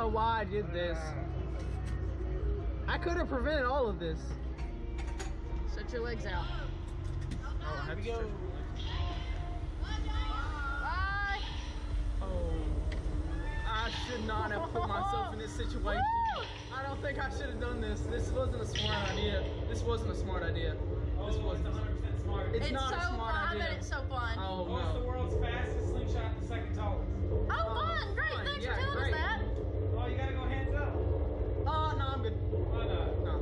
know why I did this. I could have prevented all of this. Set your legs out. Oh, I have to go. stretch my legs. Bye. Oh, I should not have put myself in this situation. I don't think I should have done this. This wasn't a smart idea. This wasn't a smart idea. This wasn't. A, 100% smart. it's, It's, not so a smart fun, idea. but it's so fun. Oh, oh no. world's fastest slingshot and the second tallest? fun! Great, fun. thanks Yeah, for telling great. us that. Oh, you gotta go hands up. Oh no, I'm good. Why not? No.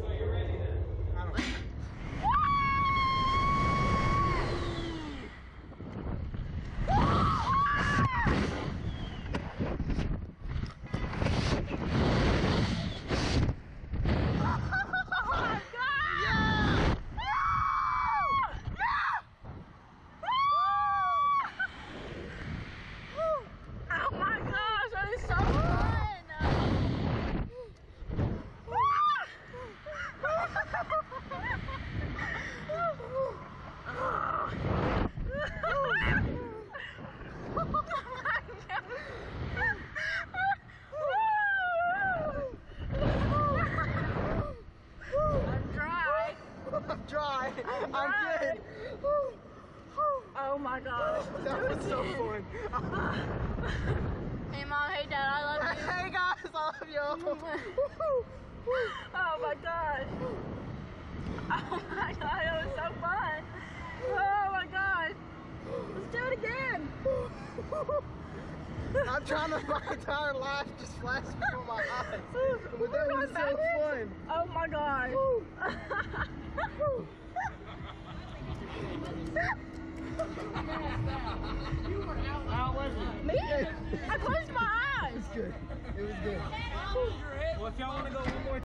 So you're ready then? I don't. Oh my gosh, that is so fun! I'm dry. I'm dry. I'm dry. good. Oh my gosh. That was so fun. Hey mom, hey dad, I love you. hey guys, I love you. Oh my gosh. Oh my god, it was so fun. Oh my gosh. Let's do it again. I'm trying to my entire life just flash before my eyes. But that was so fun. Oh my gosh. Good. Well, if y'all want to go one more